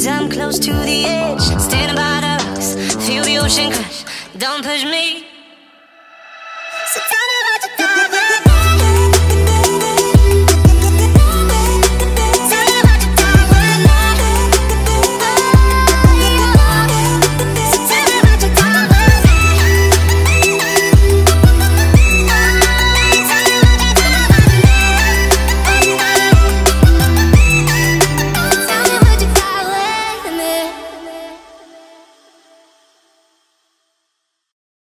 Cause I'm close to the edge Standing by the rocks. Feel the ocean crash Don't push me. So tell me